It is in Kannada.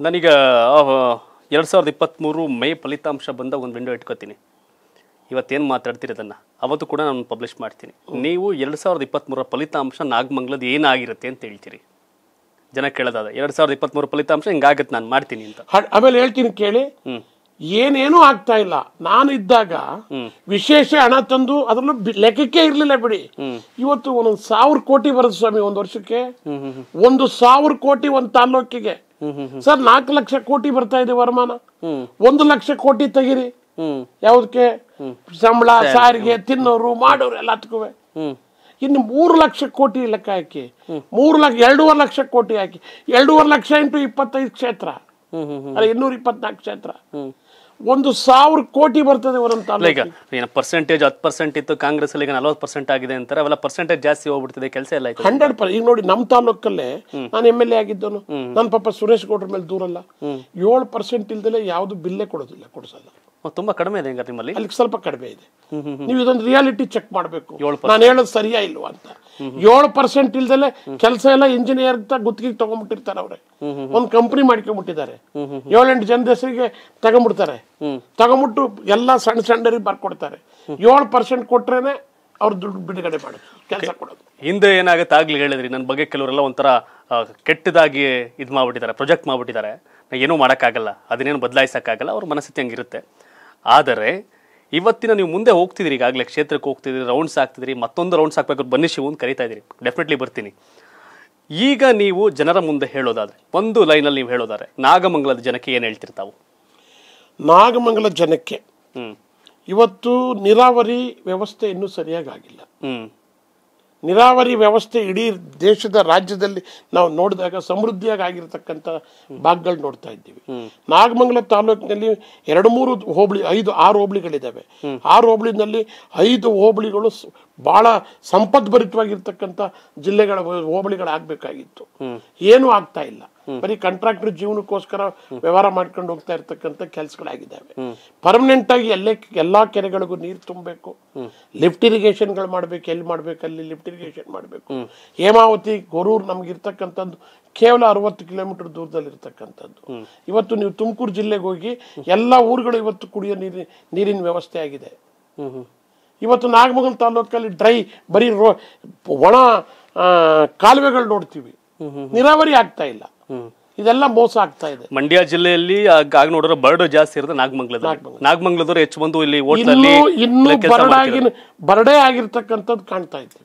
ನಾನೀಗ ಎರಡು ಸಾವಿರದ ಇಪ್ಪತ್ತ್ಮೂರು ಮೇ ಫಲಿತಾಂಶ ಬಂದ ಒಂದು ವಿಂಡೋ ಇಟ್ಕೋತೀನಿ. ಇವತ್ತೇನು ಮಾತಾಡ್ತೀರಿ ಅದನ್ನು? ಅವತ್ತು ಕೂಡ ನಾನು ಪಬ್ಲಿಷ್ ಮಾಡ್ತೀನಿ. ನೀವು ಎರಡು ಸಾವಿರದ ಇಪ್ಪತ್ತ್ಮೂರರ ಫಲಿತಾಂಶ ನಾಗಮಂಗ್ಲದ ಏನಾಗಿರುತ್ತೆ ಅಂತ ಹೇಳ್ತೀರಿ? ಜನ ಕೇಳೋದಾದ ಎರಡು ಸಾವಿರದ ಇಪ್ಪತ್ತ್ಮೂರು ಫಲಿತಾಂಶ ಹಿಂಗಾಗತ್ತೆ ನಾನು ಮಾಡ್ತೀನಿ ಅಂತ. ಆಮೇಲೆ ಹೇಳ್ತೀನಿ ಕೇಳಿ. ಹ್ಮ್. ಏನೇನೂ ಆಗ್ತಾ ಇಲ್ಲ. ನಾನು ಇದ್ದಾಗ ವಿಶೇಷ ಹಣ ತಂದು ಅದ್ರಲ್ಲೂ ಲೆಕ್ಕಕ್ಕೆ ಇರ್ಲಿಲ್ಲ ಬಿಡಿ. ಇವತ್ತು ಒಂದೊಂದು ಸಾವಿರ ಕೋಟಿ ಬರುತ್ತೆ ಸ್ವಾಮಿ ಒಂದು ವರ್ಷಕ್ಕೆ. ಒಂದು ಸಾವಿರ ಕೋಟಿ ಒಂದು ತಾಲೂಕಿಗೆ ಸರ್ ನಾಲ್ಕು ಲಕ್ಷ ಕೋಟಿ ಬರ್ತಾ ಇದೆ ವರಮಾನ. ಒಂದು ಲಕ್ಷ ಕೋಟಿ ತೆಗಿರಿ. ಯಾವುದಕ್ಕೆ? ಸಂಬಳ ಸಾರಿಗೆ. ತಿನ್ನೋರು ಮಾಡೋರು ಎಲ್ಲ ಹತ್ಕುವೆ ಇನ್ನು ಮೂರು ಲಕ್ಷ ಕೋಟಿ ಲೆಕ್ಕ ಹಾಕಿ. ಮೂರು ಲಕ್ಷ ಎರಡೂವರೆ ಲಕ್ಷ ಕೋಟಿ ಹಾಕಿ. ಎರಡೂವರೆ ಲಕ್ಷ ಇಂಟು ಇಪ್ಪತ್ತೈದು ಕ್ಷೇತ್ರ. ಅಲ್ಲ ಇನ್ನೂರ ಇಪ್ಪತ್ನಾಲ್ಕು ಕ್ಷೇತ್ರ. ಒಂದು ಸಾವಿರ ಕೋಟಿ ಬರ್ತದೆ ಒಂದೊಂದು ಈಗ ಏನು ಪರ್ಸೆಂಟೇಜ್ ಹತ್ತು ಪರ್ಸೆಂಟ್ ಇತ್ತು ಕಾಂಗ್ರೆಸ್ ಅಲ್ಲಿ ಈಗ ನಲವತ್ತು ಪರ್ಸೆಂಟ್ ಆಗಿದೆ ಅಂತಾರೆ ಅವೆಲ್ಲ ಪರ್ಸೆಂಟೇಜ್ ಜಾಸ್ತಿ ಹೋಗ್ಬಿಡ್ತಿದೆ ಕೆಲಸ ಎಲ್ಲ ಆಯ್ತು ಹಂಡ್ರೆಡ್ ಪರ್ ಈಗ ನೋಡಿ ನಮ್ಮ ತಾಲೂಕಲ್ಲೇ ನಾನು ಎಂ ಎಲ್ ಎ ಆಗಿದ್ದನು ನನ್ನ ಪಾಪ ಸುರೇಶ್ ಗೌಡ್ರ ಮೇಲೆ ದೂರಲ್ಲ. ಏಳು ಪರ್ಸೆಂಟ್ ಇಲ್ದಲೆ ಯಾವುದು ಬಿಲ್ಲೇ ಕೊಡೋದಿಲ್ಲ ಕೊಡಿಸಲ್ಲ. ತುಂಬಾ ಕಡಿಮೆ ಇದೆ ಹೆಂಗಾರೆ ನಿಮ್ಮಲ್ಲಿ? ಅಲ್ಲಿ ಸ್ವಲ್ಪ ಕಡಿಮೆ ಇದೆ. ನೀವು ಇದೊಂದು ರಿಯಾಲಿಟಿ ಚೆಕ್ ಮಾಡಬೇಕು. ಏಳು ನಾನು ಹೇಳೋದು ಸರಿಯಾ ಇಲ್ವಾ ಅಂತ. ಏಳು ಪರ್ಸೆಂಟ್ ಇಲ್ದಲೆ ಕೆಲಸ ಎಲ್ಲ ಇಂಜಿನಿಯರ್ ಅಂತ ಗುತ್ತಿಗೆ ತಗೊಂಡ್ಬಿಟ್ಟಿರ್ತಾರೆ ಅವ್ರೆ. ಒಂದು ಕಂಪನಿ ಮಾಡ್ಕೊಂಡ್ಬಿಟ್ಟಿದ್ದಾರೆ ಏಳೆಂಟು ಜನದ ಹೆಸರಿಗೆ ತಗೊಂಡ್ಬಿಡ್ತಾರೆ ತಗೊಂಡ್ಬಿಟ್ಟು ಎಲ್ಲ ಸಣ್ಣ ಸಣ್ಣರಿಗೆ ಬರ್ಕೊಡ್ತಾರೆ. ಏಳು ಪರ್ಸೆಂಟ್ ಕೊಟ್ರೇನೆ ಅವ್ರು ದುಡ್ಡು ಬಿಡುಗಡೆ ಮಾಡೋದು ಕೆಲಸ ಕೊಡೋದು. ಹಿಂದೆ ಏನಾಗುತ್ತೆ ಆಗ್ಲಿ ಹೇಳಿದ್ರಿ ನನ್ನ ಬಗ್ಗೆ ಕೆಲವರೆಲ್ಲ ಒಂಥರ ಕೆಟ್ಟದಾಗಿ ಇದು ಮಾಡ್ಬಿಟ್ಟಿದ್ದಾರೆ ಪ್ರೊಜೆಕ್ಟ್ ಮಾಡ್ಬಿಟ್ಟಿದ್ದಾರೆ. ಏನೂ ಮಾಡೋಕ್ಕಾಗಲ್ಲ ಅದನ್ನೇನು ಬದಲಾಯಿಸೋಕ್ಕಾಗಲ್ಲ ಅವ್ರ ಮನಸ್ಥಿತಿ ಹಂಗಿರುತ್ತೆ. ಆದರೆ ಇವತ್ತಿನ ನೀವು ಮುಂದೆ ಹೋಗ್ತಿದ್ದೀರಿ ಈಗಾಗಲೇ ಕ್ಷೇತ್ರಕ್ಕೆ ಹೋಗ್ತಿದ್ದೀರಿ ರೌಂಡ್ಸ್ ಹಾಕ್ತಿದ್ದೀರಿ ಮತ್ತೊಂದು ರೌಂಡ್ಸ್ ಹಾಕ್ಬೇಕಾದ್ರೆ ಬನ್ನಿ ಶಿವು ಅಂತ ಕರಿತಾ ಇದ್ದೀರಿ. ಡೆಫಿನೆಟ್ಲಿ ಬರ್ತೀನಿ. ಈಗ ನೀವು ಜನರ ಮುಂದೆ ಹೇಳೋದಾದರೆ ಒಂದು ಲೈನಲ್ಲಿ ನೀವು ಹೇಳೋದಾದ್ರೆ ನಾಗಮಂಗಲದ ಜನಕ್ಕೆ ಏನು ಹೇಳ್ತಿರ್ತಾವು? ನಾಗಮಂಗಲ ಜನಕ್ಕೆ ಇವತ್ತು ನೀರಾವರಿ ವ್ಯವಸ್ಥೆ ಇನ್ನೂ ಸರಿಯಾಗಿ ಆಗಿಲ್ಲ. ನೀರಾವರಿ ವ್ಯವಸ್ಥೆ ಇಡೀ ದೇಶದ ರಾಜ್ಯದಲ್ಲಿ ನಾವು ನೋಡಿದಾಗ ಸಮೃದ್ಧಿಯಾಗಿ ಆಗಿರತಕ್ಕಂಥ ಭಾಗಗಳು ನೋಡ್ತಾ ಇದ್ದೀವಿ. ನಾಗಮಂಗಲ ತಾಲೂಕಿನಲ್ಲಿ ಎರಡು ಮೂರು ಹೋಬಳಿ ಐದು ಆರು ಹೋಬಳಿಗಳಿದ್ದಾವೆ. ಆರು ಹೋಬಳಿನಲ್ಲಿ ಐದು ಹೋಬಳಿಗಳು ಸಂಪತ್ ಸಂಪದ್ಭರಿತವಾಗಿರ್ತಕ್ಕಂಥ ಜಿಲ್ಲೆಗಳ ಹೋಬಳಿಗಳಾಗಬೇಕಾಗಿತ್ತು. ಏನೂ ಆಗ್ತಾ ಇಲ್ಲ. ಬರೀ ಕಾಂಟ್ರಾಕ್ಟರ್ ಜೀವನಕ್ಕೋಸ್ಕರ ವ್ಯವಹಾರ ಮಾಡ್ಕೊಂಡು ಹೋಗ್ತಾ ಇರ್ತಕ್ಕಂಥ ಕೆಲಸಗಳಾಗಿದ್ದಾವೆ. ಪರ್ಮನೆಂಟ್ ಆಗಿ ಎಲ್ಲೇ ಎಲ್ಲಾ ಕೆರೆಗಳಿಗೂ ನೀರು ತುಂಬಬೇಕು. ಲಿಫ್ಟ್ ಇರಿಗೇಷನ್ಗಳು ಮಾಡ್ಬೇಕು. ಎಲ್ಲಿ ಮಾಡ್ಬೇಕು? ಅಲ್ಲಿ ಲಿಫ್ಟ್ ಇರಿಗೇಷನ್ ಮಾಡಬೇಕು. ಹೇಮಾವತಿ ಗೊರೂರು ನಮ್ಗೆ ಇರ್ತಕ್ಕಂಥದ್ದು ಕೇವಲ ಅರವತ್ತು ಕಿಲೋಮೀಟರ್ ದೂರದಲ್ಲಿ ಇರ್ತಕ್ಕಂಥದ್ದು ಇವತ್ತು ನೀವು ತುಮಕೂರು ಜಿಲ್ಲೆಗೆ ಹೋಗಿ ಎಲ್ಲ ಊರುಗಳು ಇವತ್ತು ಕುಡಿಯೋ ನೀರಿನ ನೀರಿನ ವ್ಯವಸ್ಥೆ ಆಗಿದೆ. ಇವತ್ತು ನಾಗಮಂಗಲ ತಾಲೂಕಲ್ಲಿ ಡ್ರೈ ಬರೀ ರೋ ಒಣ ಕಾಲುವೆಗಳು ನೋಡ್ತೀವಿ. ನೀರಾವರಿ ಆಗ್ತಾ ಇಲ್ಲ. ಇದೆಲ್ಲ ಮೋಸ ಆಗ್ತಾ ಇದೆ. ಮಂಡ್ಯ ಜಿಲ್ಲೆಯಲ್ಲಿ ಆಗ ನೋಡಿದ್ರೆ ಬರ್ಡ್ ಜಾಸ್ತಿ ಇರುತ್ತೆ ನಾಗಮಂಗಲದ ನಾಗಮಂಗ್ಲದವ್ರು ಹೆಚ್ಚು ಬಂದು ಇಲ್ಲಿ ಹೋಟ್ಲಲ್ಲಿ ಇನ್ನೂ ಬರಡಾಗಿ ಬರಡೇ ಆಗಿರ್ತಕ್ಕಂಥದ್ದು ಕಾಣ್ತಾ ಇದ್ದೀವಿ